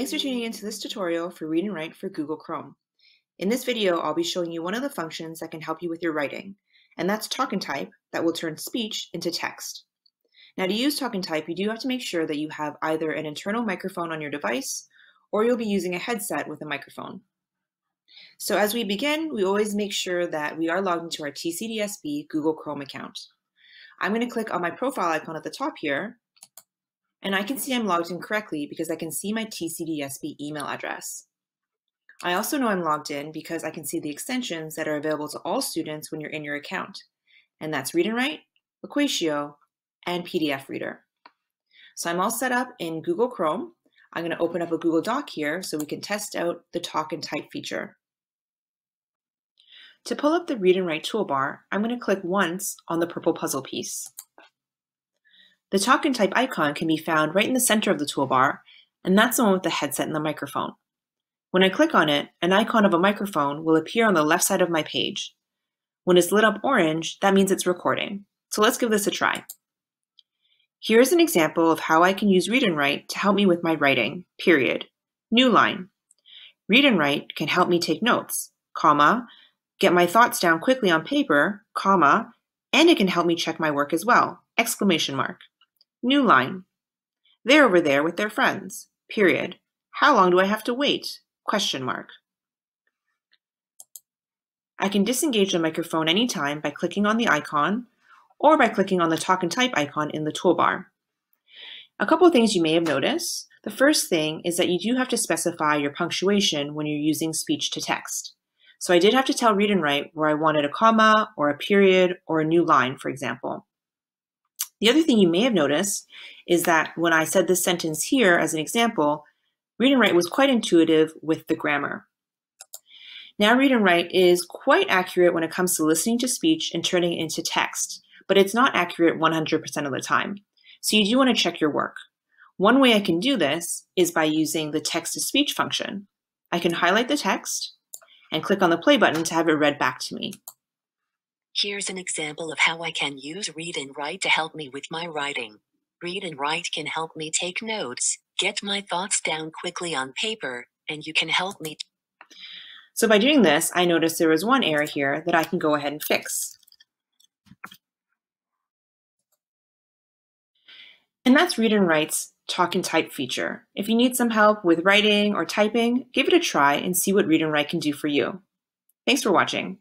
Thanks for tuning into this tutorial for Read and Write for Google Chrome. In this video, I'll be showing you one of the functions that can help you with your writing, and that's Talk and Type that will turn speech into text. Now to use Talk and Type, you do have to make sure that you have either an internal microphone on your device, or you'll be using a headset with a microphone. So as we begin, we always make sure that we are logged into our TCDSB Google Chrome account. I'm going to click on my profile icon at the top here, and I can see I'm logged in correctly because I can see my TCDSB email address. I also know I'm logged in because I can see the extensions that are available to all students when you're in your account, and that's Read and Write, Equatio, and PDF Reader. So I'm all set up in Google Chrome. I'm going to open up a Google Doc here so we can test out the Talk and Type feature. To pull up the Read and Write toolbar, I'm going to click once on the purple puzzle piece. The and Type icon can be found right in the center of the toolbar, and that's the one with the headset and the microphone. When I click on it, an icon of a microphone will appear on the left side of my page. When it's lit up orange, that means it's recording. So let's give this a try. Here's an example of how I can use Read and Write to help me with my writing, period. New line. Read and Write can help me take notes, comma, get my thoughts down quickly on paper, comma, and it can help me check my work as well, exclamation mark. New line. They're over there with their friends. Period. How long do I have to wait? Question mark. I can disengage the microphone anytime by clicking on the icon or by clicking on the talk and type icon in the toolbar. A couple of things you may have noticed. The first thing is that you do have to specify your punctuation when you're using speech to text. So I did have to tell read and write where I wanted a comma or a period or a new line, for example. The other thing you may have noticed is that when I said this sentence here as an example, read and write was quite intuitive with the grammar. Now read and write is quite accurate when it comes to listening to speech and turning it into text, but it's not accurate 100% of the time. So you do want to check your work. One way I can do this is by using the text to speech function. I can highlight the text and click on the play button to have it read back to me. Here's an example of how I can use Read and Write to help me with my writing. Read and Write can help me take notes, get my thoughts down quickly on paper, and you can help me. So by doing this, I noticed there was one error here that I can go ahead and fix. And that's Read and Write's Talk and Type feature. If you need some help with writing or typing, give it a try and see what Read and Write can do for you. Thanks for watching.